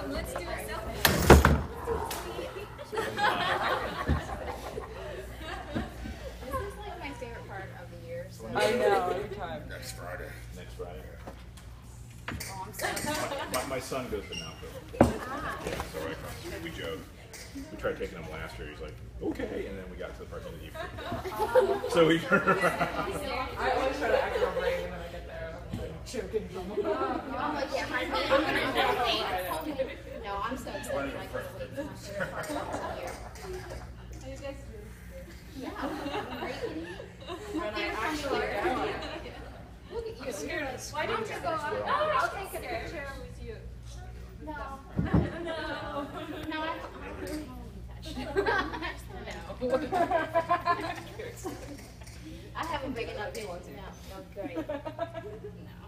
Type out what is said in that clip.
Awesome. Let's do a selfie. This is like my favorite part of the year. So. I know, every time. Next Friday. Next Friday. Oh, I'm so excited. My, my son goes to Mount Hope. Yeah, so right across. We joke. We tried taking him last year. He's like, okay. And then we got to the part that the forgot. So we turned around. I always try to act real brave and then I get there. I'm like joking. I'm like, yeah, the whole year. Are you guys Yeah. Are you kidding me? When I actually Look at you. Why don't you go up? Oh, I'll take a picture with you. No. No. No, no I don't want to be. No. I have a big enough. No, no, great. No.